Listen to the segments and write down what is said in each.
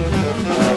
Música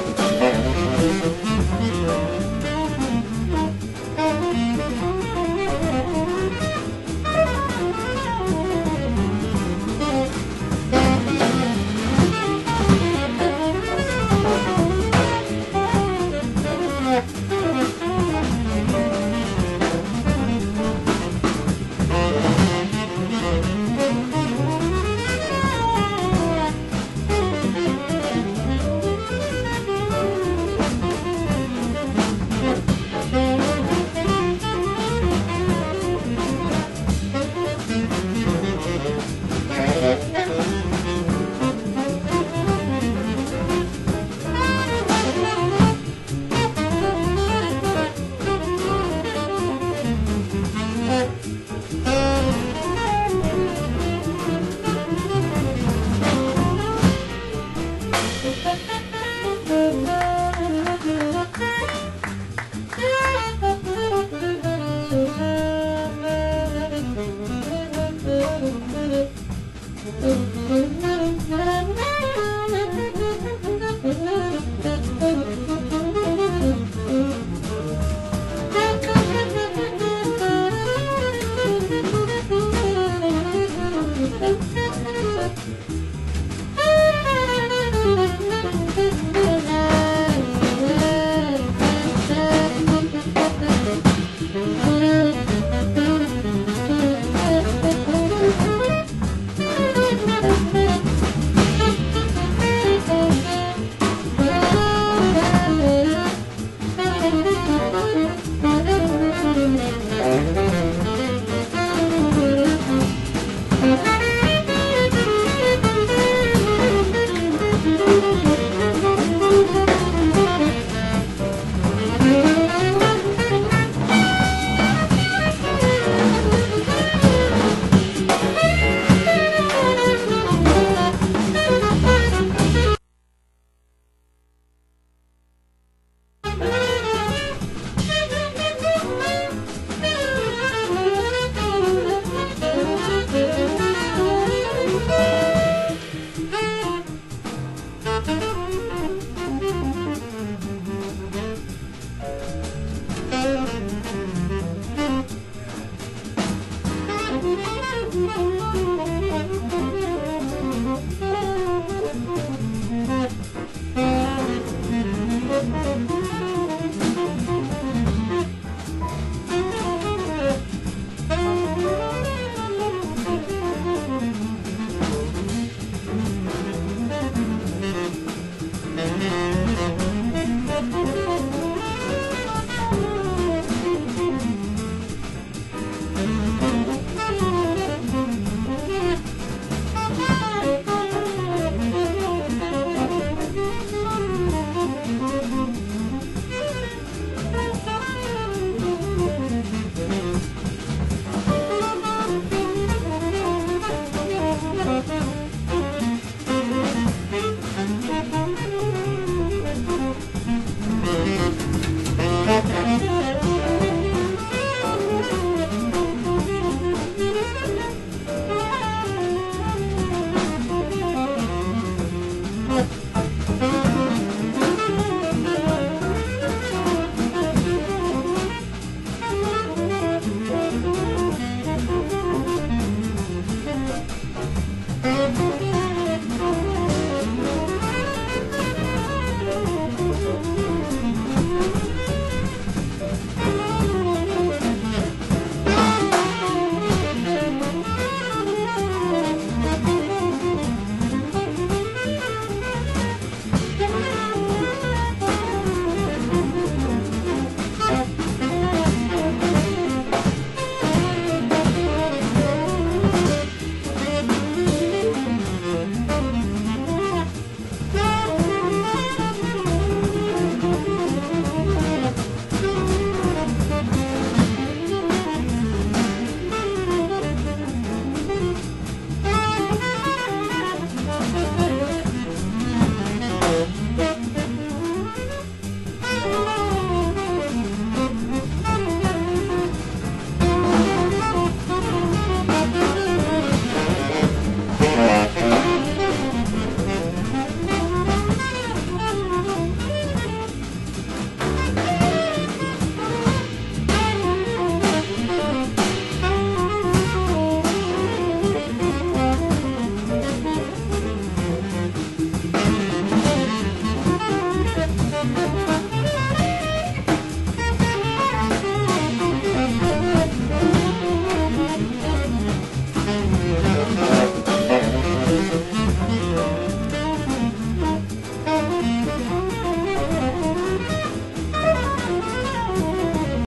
Música